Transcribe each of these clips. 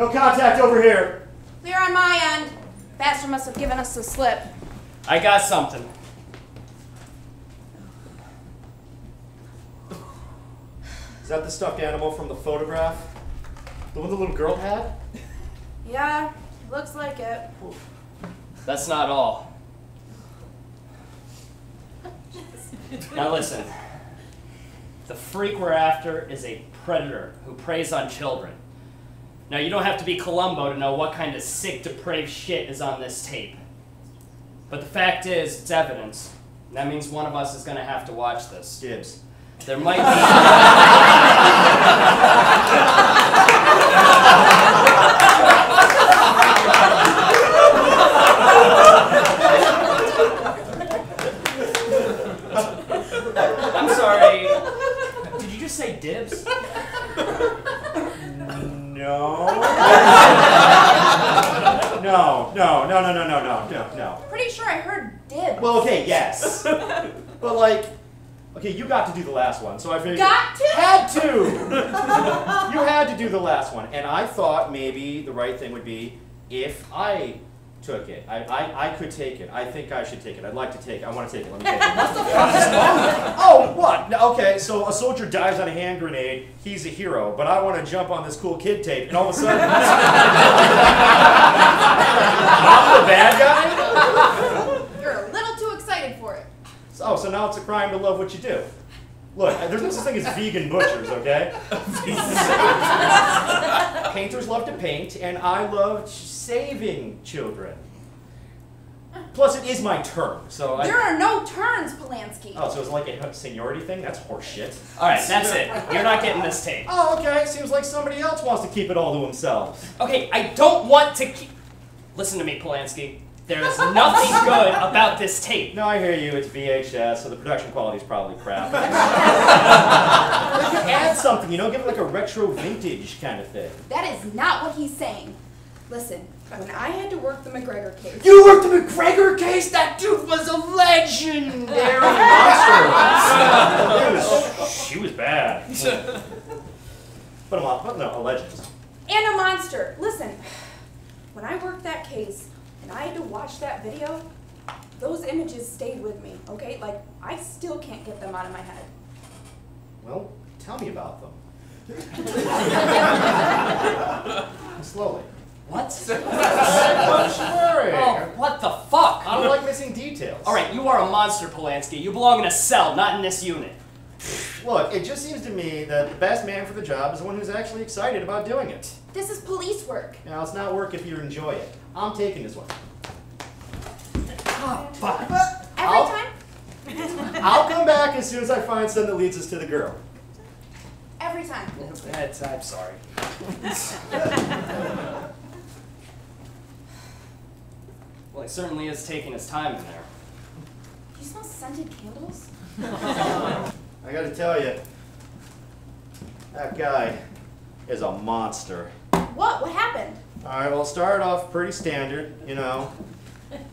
No contact over here. Clear on my end. Bastard must have given us the slip. I got something. Is that the stuffed animal from the photograph? The one the little girl had? Yeah, looks like it. That's not all. Now listen. The freak we're after is a predator who preys on children. Now you don't have to be Columbo to know what kind of sick, depraved shit is on this tape. But the fact is, it's evidence. And that means one of us is gonna have to watch this. Dibs. There might be. I'm sorry. Did you just say dibs? No. No, no, no, no, no, no, no, no, no. Pretty sure I heard dibs. Well, okay, yes. but like, okay, you got to do the last one, so I figured. Got to? Had to. you had to do the last one, and I thought maybe the right thing would be if I took it. I, I, I could take it. I think I should take it. I'd like to take it. I want to take it. Let me take it. what the fuck is wrong? Oh, what? No, Okay, so a soldier dies on a hand grenade. He's a hero, but I want to jump on this cool kid tape, and all of a sudden, I'm the bad guy. You're a little too excited for it. Oh, so now it's a crime to love what you do. Look, there's no such thing as vegan butchers, okay? Painters love to paint, and I love saving children. Plus, it is my turn, so I. There are no turns, Polanski. Oh, so it's like a seniority thing? That's horseshit. Alright, that's it. You're not getting this tape. Oh, okay. Seems like somebody else wants to keep it all to themselves. Okay, I don't want to keep. Listen to me, Polanski. There is nothing good about this tape. No, I hear you. It's VHS, so the production quality is probably crap. They could add something, you know, give it like a retro vintage kind of thing. That is not what he's saying. Listen, when I had to work the McGregor case. You worked the McGregor case? That dude was a legendary monster. she was bad. but a mon- but no, a legend. And a monster. Listen, when I worked that case and I had to watch that video, those images stayed with me, okay? Like, I still can't get them out of my head. Well, tell me about them. Slowly. What? Don't worry. Oh, what the fuck? I don't like missing details. Alright, you are a monster, Polanski. You belong in a cell, not in this unit. Look, it just seems to me that the best man for the job is the one who's actually excited about doing it. This is police work. Now, it's not work if you enjoy it. I'm taking this one. Ah, fuck. Every I'll- time? I'll come back as soon as I find something that leads us to the girl. Every time. That's, I'm sorry. well, he certainly is taking his time in there. You smell scented candles? I gotta tell you, that guy is a monster. What? What happened? Alright, well, it started off pretty standard, you know.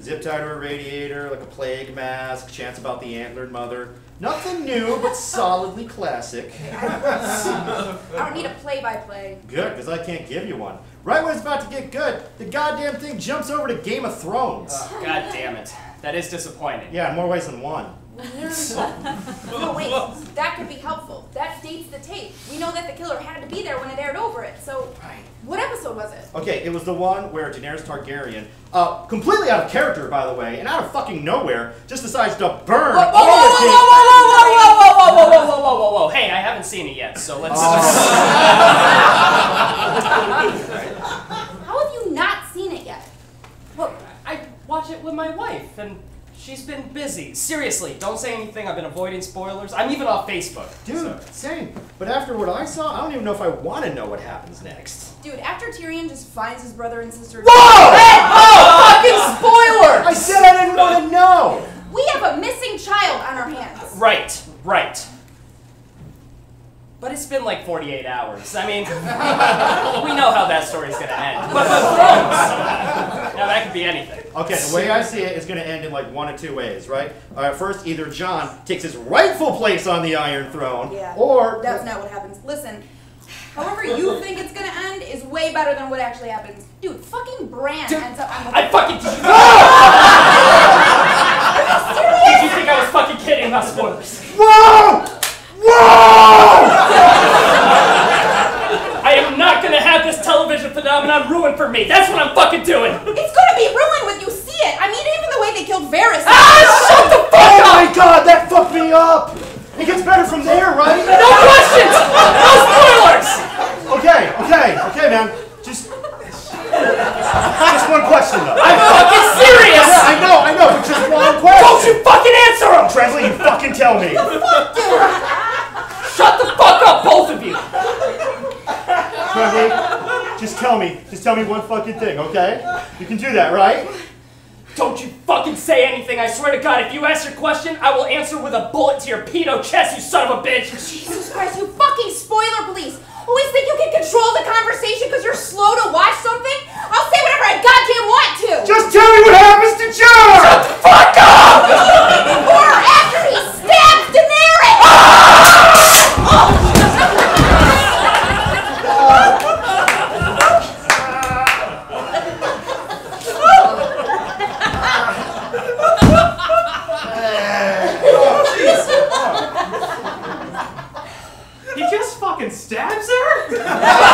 Zip tie to a radiator, like a plague mask, chants about the antlered mother. Nothing new, but solidly classic. I don't need a play-by-play. Good, because I can't give you one. Right when it's about to get good, the goddamn thing jumps over to Game of Thrones. Oh, God damn it. That is disappointing. yeah, more ways than one. No, oh, wait. That could be helpful. That the tape. We know that the killer had to be there when it aired over it. So, Right. what episode was it? Okay, it was the one where Daenerys Targaryen, uh, completely out of character, by the way, and out of fucking nowhere, just decides to burn Whoa, whoa, all whoa, the whoa, king- whoa, whoa, whoa, whoa, whoa, whoa, whoa, whoa, whoa, whoa, whoa. Hey, I haven't seen it yet, so let's. How have you not seen it yet? Look, I watch it with my wife, and she's been busy. Seriously, don't say anything. I've been avoiding spoilers. I'm even off Facebook. Dude, so- same. But after what I saw, I don't even know if I want to know what happens next. Dude, after Tyrion just finds his brother and sister. Whoa! Fucking spoiler! I said I didn't want to know! We have a missing child on our hands. Right, right. But it's been like 48 hours. I mean, we know how that story's gonna end. But the Thrones! Now, that could be anything. Okay, the way I see it, it is going to end in like one of two ways, right? All right, first, either Jon takes his rightful place on the Iron Throne, Yeah. or That's not what happens. Listen, However you think it's gonna end is way better than what actually happens. Dude, fucking Bran Dude, ends up on the I fucking. Did you think I was fucking kidding about spoilers? Whoa! Whoa! I am not gonna have this television phenomenon ruined for me. That's what I'm fucking doing. It's gonna be ruined when you see it. I mean, even the way they killed Varys. Ah, shut the fuck Oh up! Oh my god, that fucked me up! It gets better from there, right? No questions! No spoilers! Okay, okay, okay, man. Just. Just one question, though. I'm fucking serious! Yeah, I know, I know, but just one question. Don't you fucking answer him! Translate, you fucking tell me. Shut the fuck up, both of you! Translate, just tell me. Just tell me one fucking thing, okay? You can do that, right? Don't you fucking say anything, I swear to god, if you ask your question, I will answer with a bullet to your pedo chest, you son of a bitch! Jesus Christ, you fucking spoiler police! Always think you can control the conversation because you're slow to watch something? I'll say whatever I goddamn want to! Just tell me what happens to Jar! Fuck up! Yeah.